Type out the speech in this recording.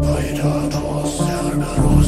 Predators Cerberus, qui vivi